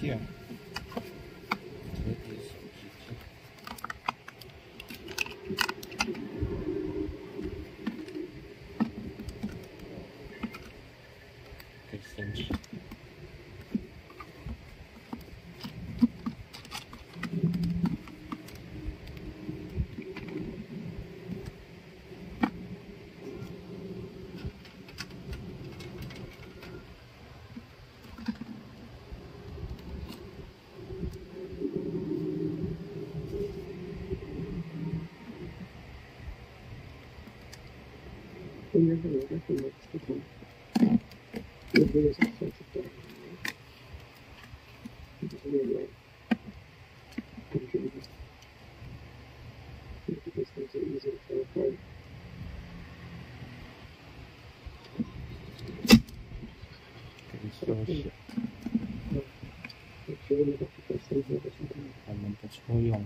here. 应该是我在什么系统？有没有想设置的？就是有没有？感觉这个设置一直在换。可以休息，我觉得那个比较生活的是还蛮不错用。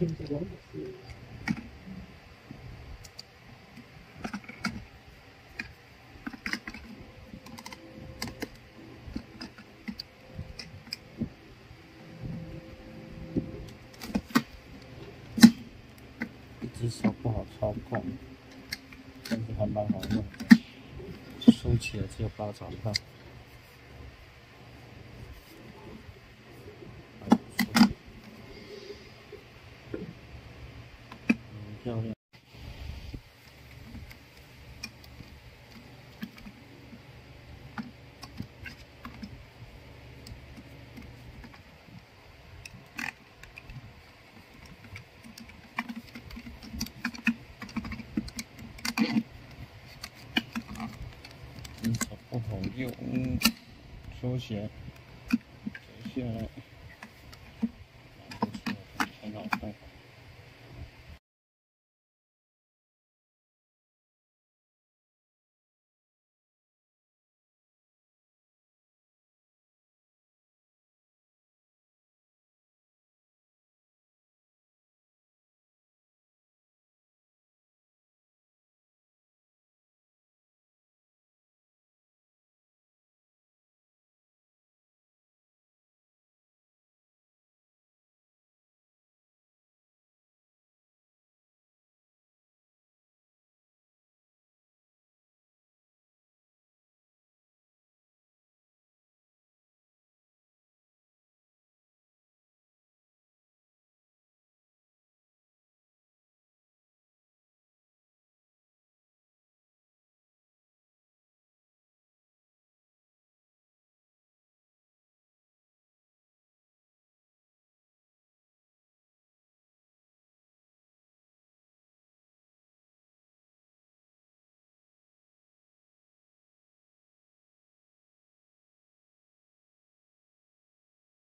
一只手不好操控但是还蛮好用收起来只有八爪大，还不错，很漂亮。只手不好用，收起来，折下来。